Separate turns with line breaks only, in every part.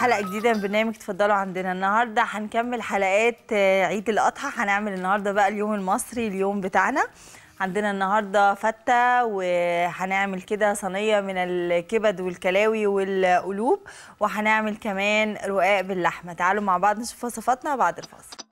حلقة جديدة من برنامج تفضلوا عندنا. النهارده هنكمل حلقات آه، عيد الأضحى. هنعمل النهارده بقى اليوم المصري اليوم بتاعنا. عندنا النهارده فتة وهنعمل كده صينية من الكبد والكلاوي والقلوب وهنعمل كمان رقاق باللحمة. تعالوا مع بعض نشوف وصفاتنا بعد الفاصل.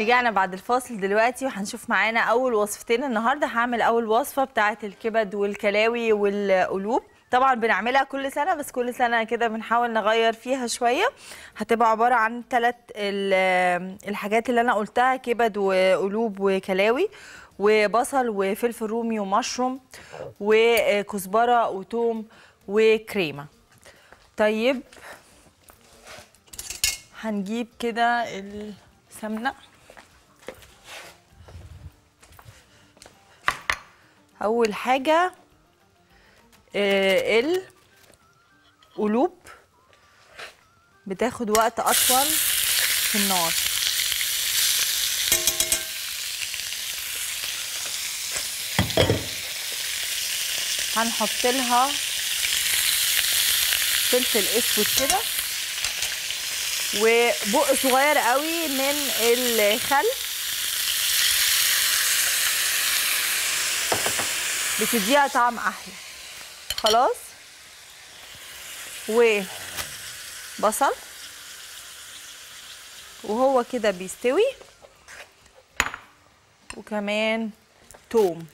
رجعنا بعد الفاصل دلوقتي وهنشوف معانا أول وصفتين. النهارده هعمل أول وصفة بتاعه الكبد والكلاوي والقلوب. طبعا بنعملها كل سنة بس كل سنة كده بنحاول نغير فيها شوية. هتبقى عبارة عن ثلاث الحاجات اللي أنا قلتها كبد وقلوب وكلاوي وبصل وفلفل رومي ومشروم وكزبرة وتوم وكريمة. طيب هنجيب كده السمنة. أول حاجة آه، القلوب بتاخد وقت أطول في النار. هنحط لها فلفل أسود كده وبق صغير قوي من الخل. بتديها طعم أحلى. خلاص؟ وبصل وهو كده بيستوي. وكمان توم.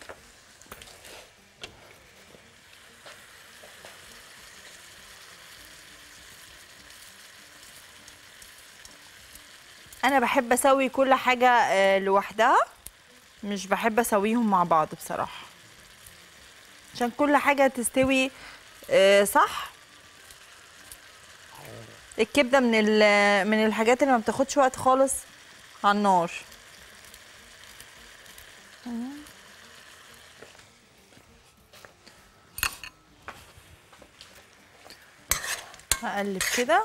أنا بحب أسوي كل حاجة آه، لوحدها. مش بحب أسويهم مع بعض بصراحة. عشان كل حاجة تستوي آه، صح؟ الكبدة من من الحاجات اللي ما بتاخدش وقت خالص على النار. هقلب كده.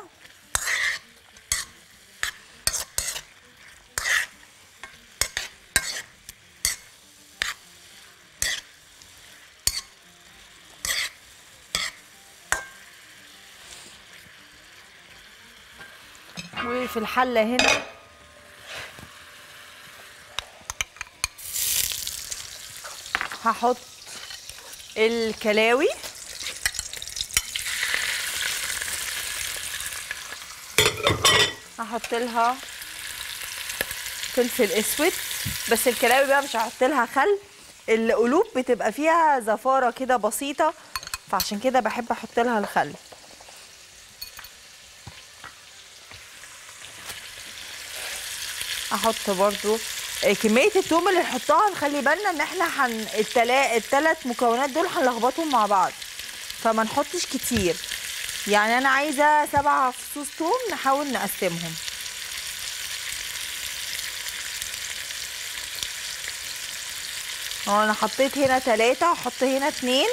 وفي الحلة هنا. هحط الكلاوي. هحط لها فلفل أسود. بس الكلاوي بقى مش هحط لها خل. القلوب بتبقى فيها زفارة كده بسيطة فعشان كده بحب أحط لها الخل. أحط برضو آه، كمية التوم اللي نحطها نخلي بالنا ان إحنا هن التلا... التلات مكونات دول هنلخبطهم مع بعض فما نحطش كتير. يعني أنا عايزة سبع فصوص توم نحاول نقسمهم. هو أنا حطيت هنا تلاتة هحط هنا اتنين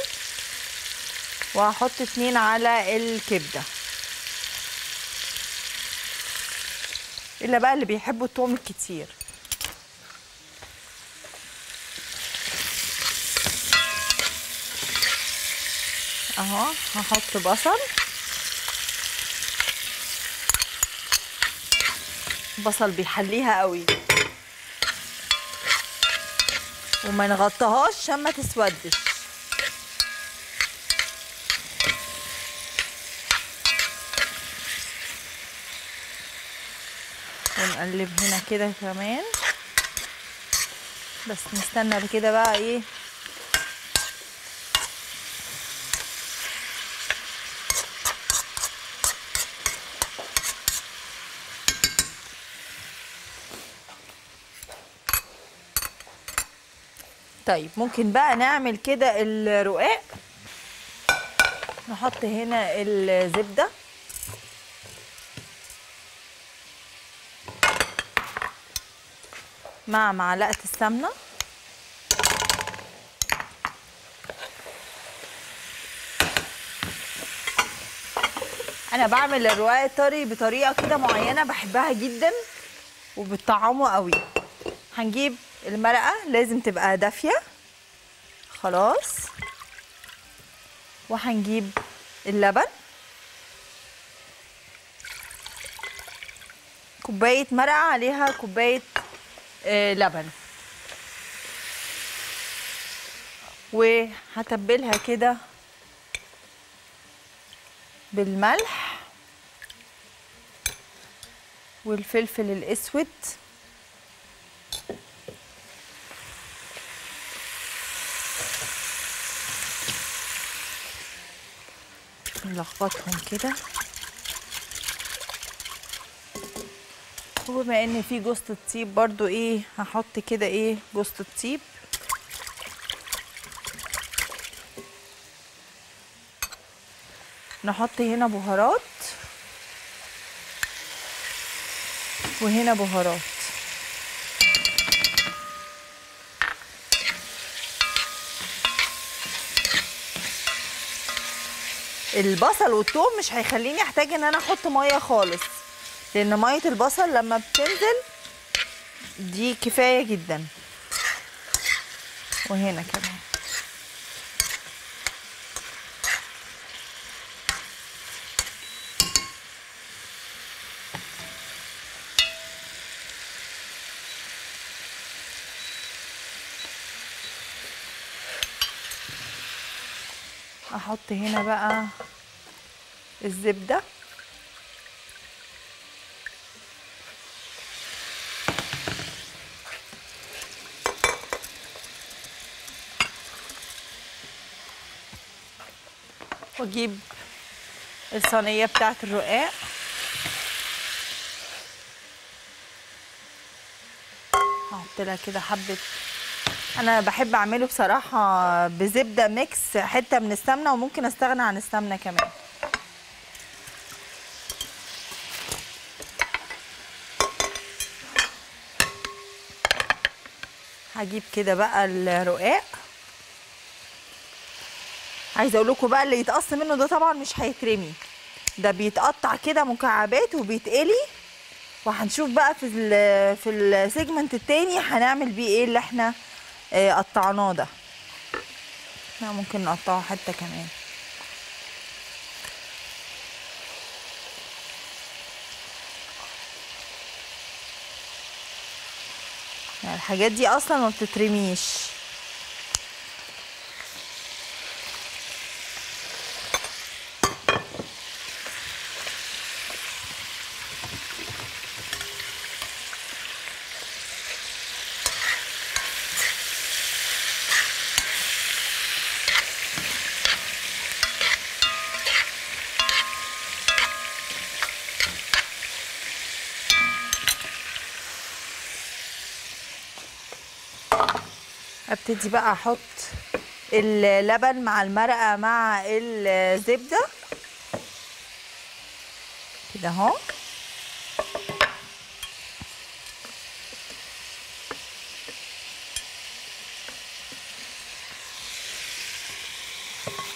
وهحط اتنين على الكبدة. إلا بقى اللي بيحبوا التوم الكتير أهو هحط بصل. بصل بيحليها قوي. وما نغطيهاش عشان ما تسودش. ونقلب هنا كده كمان. بس نستنى كده بقى إيه. طيب ممكن بقى نعمل كده الرقاق. نحط هنا الزبدة. مع معلقة السمنة. أنا بعمل الرقاق الطري بطريقة كده معينة بحبها جدا وبتطعمه قوي. هنجيب المرقة لازم تبقى دافية. خلاص. وهنجيب اللبن. كوباية مرقة عليها كوباية لبن. وهتبلها كده بالملح والفلفل الأسود. نلخبطهم كده. وبما إن في جوز الطيب برضو إيه هحط كده إيه جوز الطيب. نحط هنا بهارات. وهنا بهارات. البصل والثوم مش هيخليني أحتاج إن أنا أحط مية خالص. لأن مية البصل لما بتنزل دي كفاية جدا. وهنا كمان. أحط هنا بقى الزبدة. واجيب الصينية بتاعت الرقاق. هحط لها كده حبة. أنا بحب أعمله بصراحة بزبدة ميكس حتة من السمنة وممكن أستغنى عن السمنة كمان. هجيب كده بقى الرقاق. عايزة أقول لكم بقى اللي يتقص منه ده طبعا مش هيترمي ده بيتقطع كده مكعبات وبيتقلي. وهنشوف بقى في ال في السيجمنت التاني هنعمل بيه إيه اللي إحنا آه، قطعناه ده. إحنا ممكن نقطعه حتة كمان. يعني الحاجات دي أصلا ما بتترميش. ابتدي بقى أحط اللبن مع المرقة مع الزبدة. كده أهو.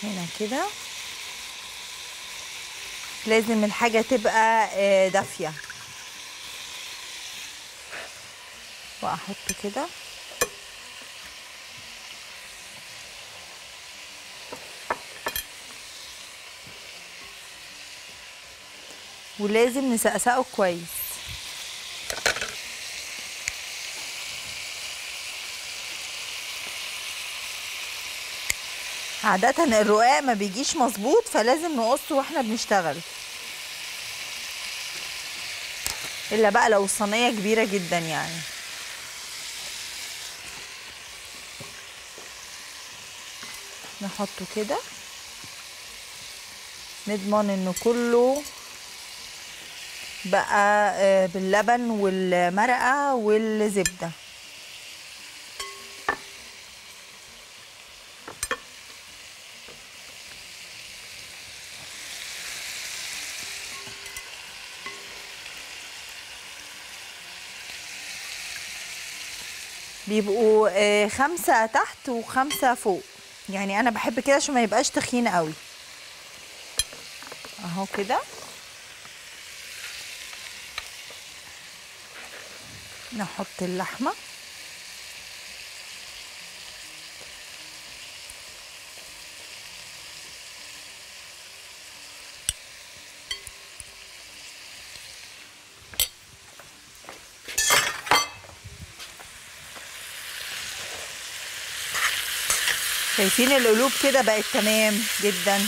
هنا كده. لازم الحاجة تبقى آه، دافية. وأحط كده. ولازم نسقسقه كويس. عادة الرقاق ما بيجيش مظبوط فلازم نقصه وإحنا بنشتغل. إلا بقى لو الصينية كبيرة جدا يعني. نحطه كده. نضمن إنه كله بقى آه، باللبن والمرقة والزبدة. بيبقوا آه، خمسة تحت وخمسة فوق. يعني أنا بحب كده عشان ما يبقاش تخين قوي. أهو كده. نحط اللحمة. شايفين القلوب كده بقت تمام جدا.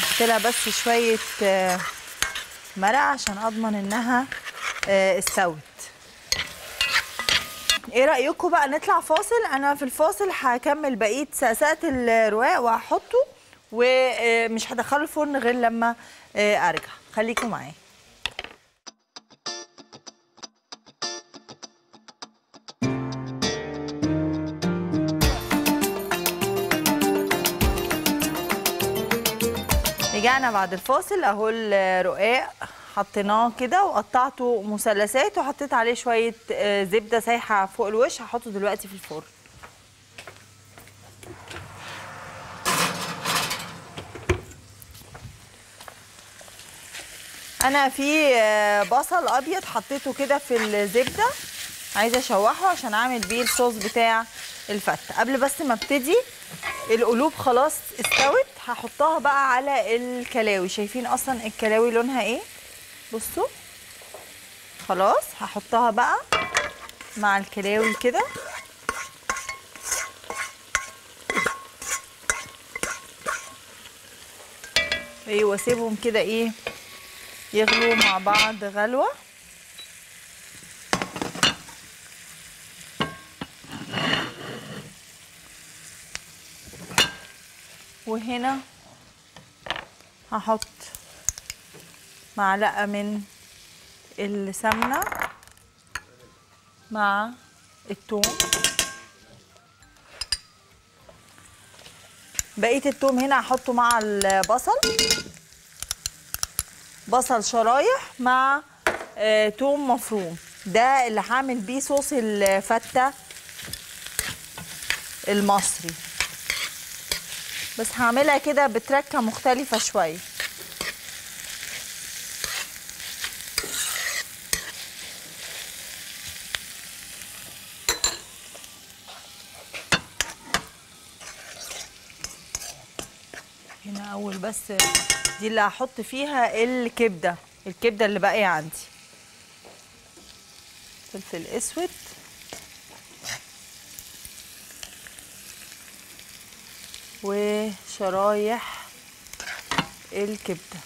نحط لها بس شوية آه، مرقة عشان أضمن إنها آه، استوت. إيه رايكم بقى نطلع فاصل؟ أنا في الفاصل هكمل بقية سقسقه الرواق وهحطه ومش هدخله الفرن غير لما آه، أرجع. خليكم معايا. رجعنا بعد الفاصل. أهو الرقاق. حطيناه كده وقطعته مثلثات وحطيت عليه شوية آه، زبدة سايحة فوق الوش هحطه دلوقتي في الفرن. أنا في آه، بصل أبيض حطيته كده في الزبدة عايزة أشوحه عشان أعمل بيه الصوص بتاع الفتة. قبل بس ما ابتدي القلوب خلاص استوت هحطها بقى على الكلاوي. شايفين أصلا الكلاوي لونها إيه؟ بصوا. خلاص هحطها بقى مع الكلاوي كده. إيه وأسيبهم كده إيه يغلوا مع بعض غلوة. وهنا هحط معلقة من السمنة مع الثوم بقية الثوم هنا هحطه مع البصل. بصل شرايح مع آه، توم مفروم. ده اللي هعمل بيه صوص الفتة المصري. بس هعملها كده بتركة مختلفة شوية هنا أول بس دي اللي هحط فيها الكبدة. الكبدة اللي باقية عندي؟ فلفل أسود. وشرايح الكبدة.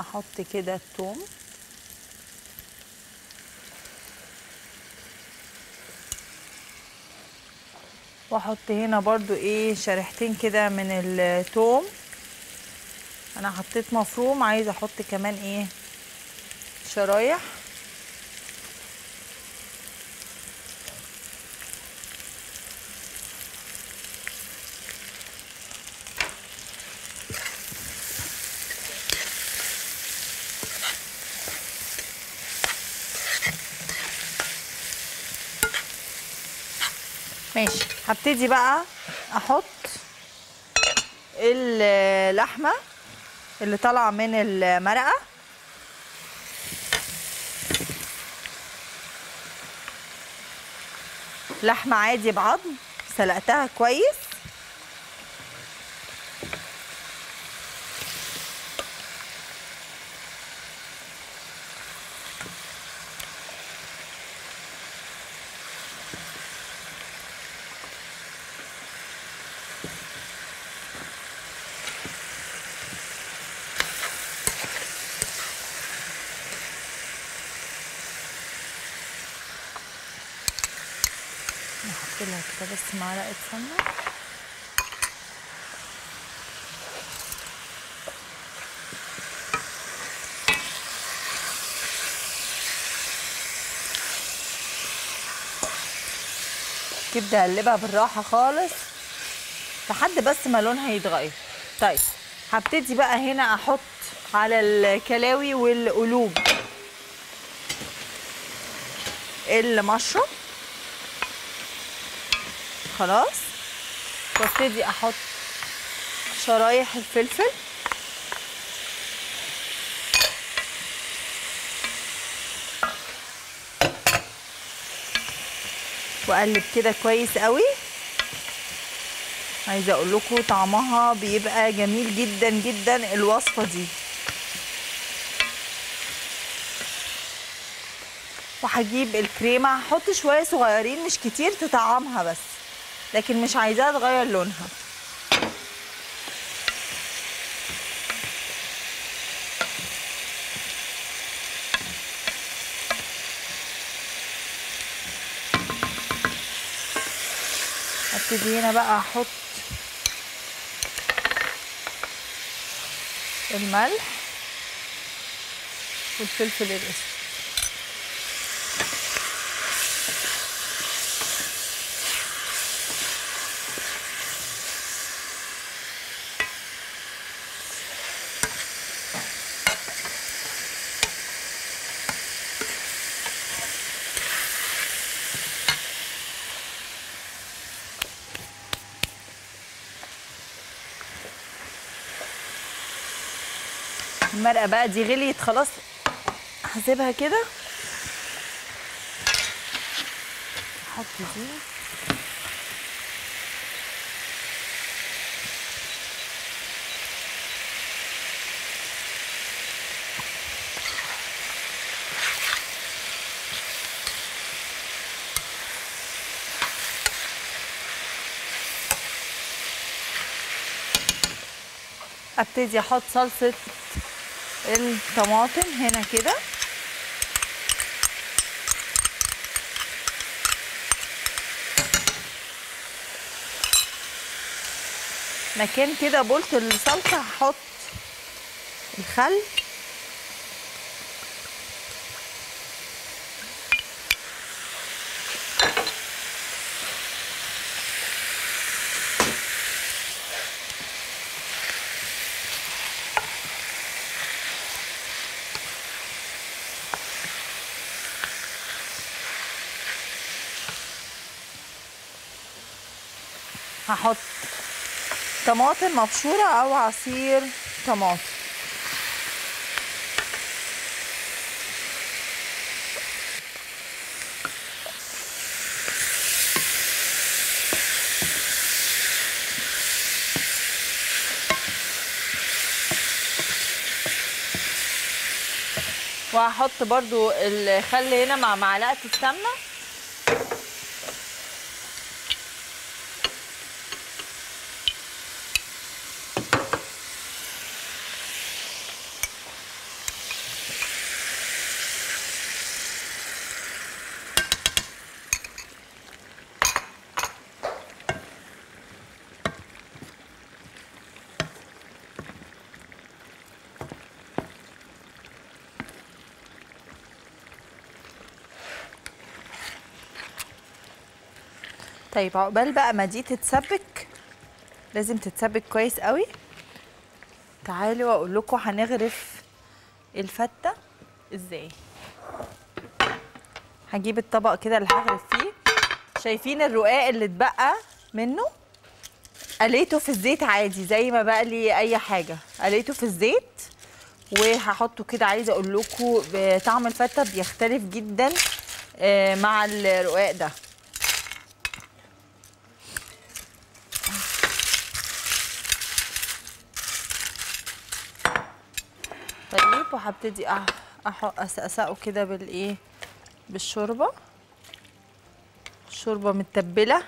هحط كده الثوم واحط هنا برضو إيه شريحتين كده من الثوم أنا حطيت مفروم عايزة أحط كمان إيه شرايح. هبتدي بقى أحط اللحمة اللي طالعة من المرقة. لحمة عادي بعظم سلقتها كويس نحط لها كده بس معلقه سمنه كبدة اقلبها بالراحة خالص لحد بس ما لونها يتغير. طيب هبتدي بقى هنا أحط على الكلاوي والقلوب. المشروم خلاص. وابتدي أحط شرايح الفلفل. وأقلب كده كويس قوي. عايزة أقول لكم طعمها بيبقى جميل جدا جدا الوصفة دي. وهجيب الكريمة. هحط شوية صغيرين مش كتير تطعمها بس. لكن مش عايزاها تغير لونها. ابتدي هنا بقى أحط الملح والفلفل الأسود. المرقة بقى دي غليت خلاص هسيبها كده. أحط دي. أبتدي أحط صلصة الطماطم هنا كده. مكان كده بولت الصلصة هحط الخل. هحط طماطم مبشورة أو عصير طماطم. وهحط برضو الخل هنا مع معلقة السمنة. طيب عقبال بقى ما دي تتسبك لازم تتسبك كويس قوي. تعالوا أقول لكم هنغرف الفتة إزاي. هجيب الطبق كده اللي هغرف فيه. شايفين الرقاق اللي اتبقى منه؟ قليته في الزيت عادي زي ما بقلي أي حاجة. قليته في الزيت وهحطه كده عايزة أقول لكم طعم الفتة بيختلف جدا آه، مع الرقاق ده طيب وهبتدي أح- أسقسقه كده بالإيه؟ بالشوربة. شوربة متبلة.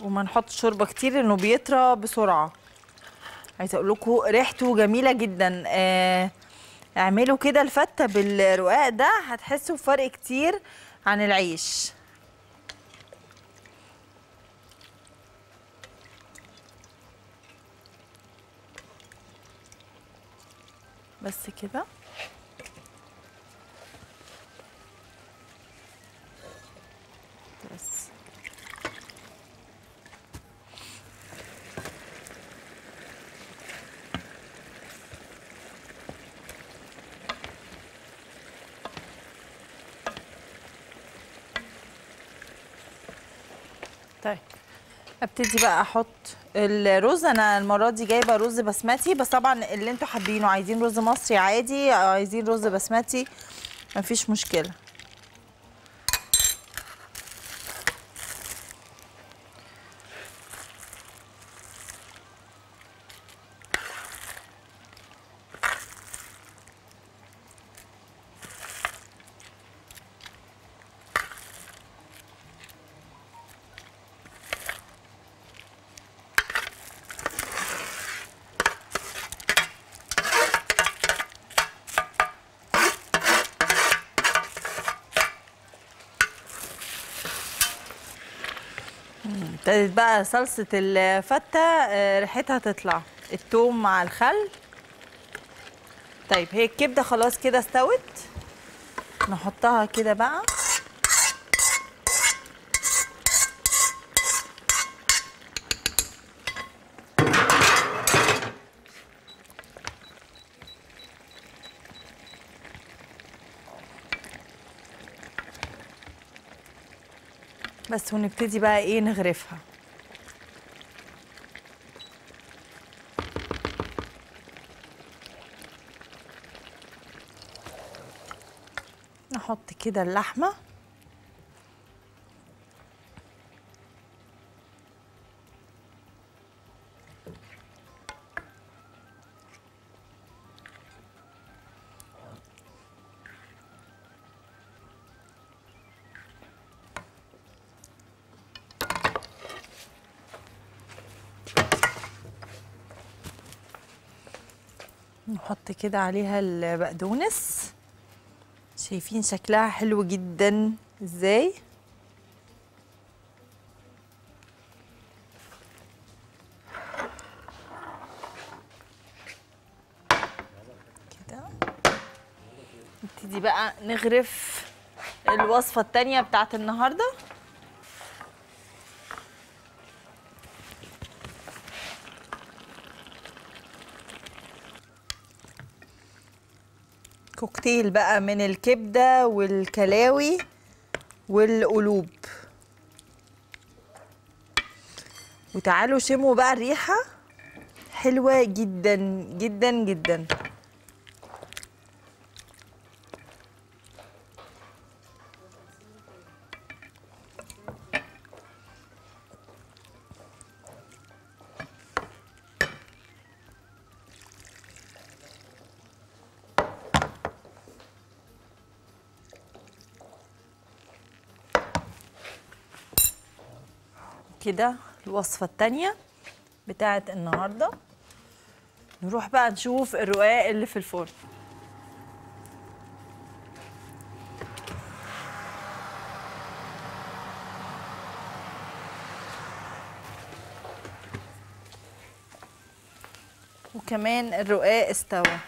وما نحط شوربة كتير لأنه بيطرى بسرعة. عايزة أقول لكم ريحته جميلة جدا. آه اعملوا كده الفتة بالرقاق ده هتحسوا بفرق كتير عن العيش. بس كده بس طيب ابتدي بقى أحط الرز. أنا المرة دي جايبة رز بسمتي بس طبعا اللي أنتوا حابينه. عايزين رز مصري عادي عايزين رز بسمتي مفيش مشكلة. بقى صلصة الفتة آه، ريحتها تطلع. التوم مع الخل. طيب هي الكبدة خلاص كده استوت. نحطها كده بقى. بس ونبتدي بقى إيه نغرفها نحط كده اللحمة. نحط كده عليها البقدونس. شايفين شكلها حلو جدا. إزاي؟ كده. نبتدي بقى نغرف الوصفة التانية بتاعت النهاردة. كوكتيل بقى من الكبدة والكلاوي والقلوب. وتعالوا شموا بقى الريحة. حلوة جدا جدا جدا. كده الوصفة التانية بتاعت النهاردة. نروح بقى نشوف الرقاق اللي في الفرن. وكمان الرقاق استوى.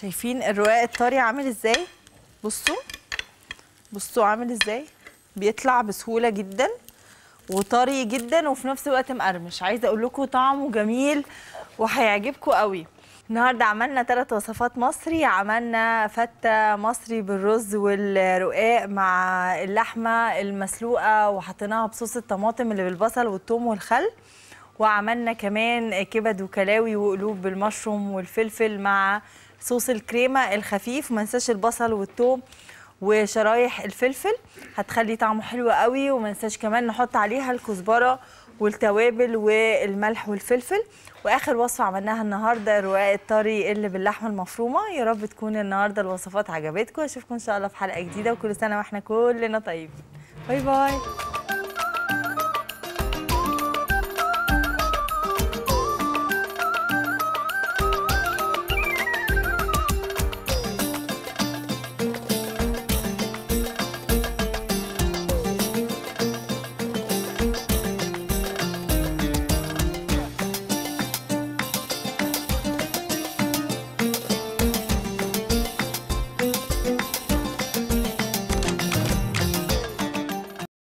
شايفين الرقاق الطري عامل إزاي؟ بصوا. بصوا عامل إزاي؟ بيطلع بسهولة جدا وطري جدا وفي نفس الوقت مقرمش. عايزة أقول لكم طعمه جميل وهيعجبكم قوي. النهارده عملنا ثلاث وصفات مصري. عملنا فتة مصري بالرز والرقاق مع اللحمة المسلوقة وحطيناها بصوص الطماطم اللي بالبصل والثوم والخل. وعملنا كمان كبد وكلاوي وقلوب بالمشروم والفلفل مع صوص الكريمة الخفيف وما ننساش البصل والثوم وشرايح الفلفل. هتخلي طعمه حلو قوي وما ننساش كمان نحط عليها الكزبرة والتوابل والملح والفلفل. وآخر وصفة عملناها النهارده الرقاق الطري اللي باللحمة المفرومة. يا رب تكون النهارده الوصفات عجبتكم. أشوفكم إن شاء الله في حلقة جديدة وكل سنة وإحنا كلنا طيبين. باي باي.